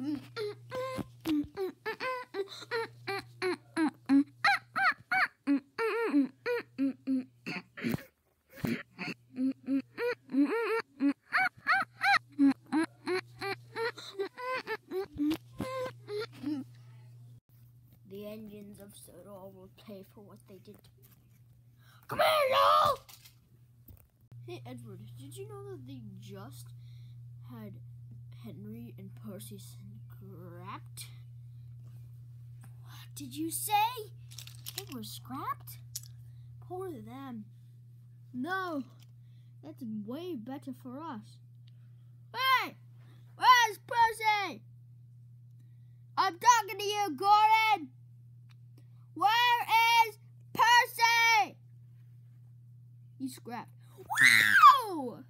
The engines of Sodor will pay for what they did to me. Come here, y'all! Hey, Edward, did you know that they just had Henry and Percy scrapped? What did you say? They were scrapped? Poor them. No, that's way better for us. Hey! Where's Percy? I'm talking to you, Gordon! Where is Percy? He's scrapped. Wow!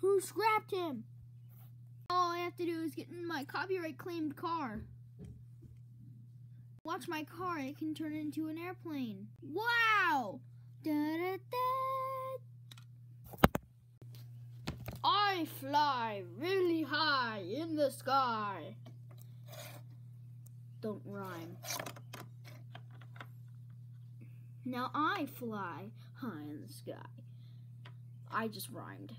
Who scrapped him? All I have to do is get in my copyright claimed car. Watch my car, it can turn into an airplane. Wow! Da, da, da. I fly really high in the sky. Don't rhyme. Now I fly high in the sky. I just rhymed.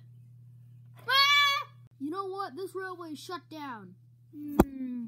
You know what? This railway is shut down. Hmm.